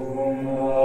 cum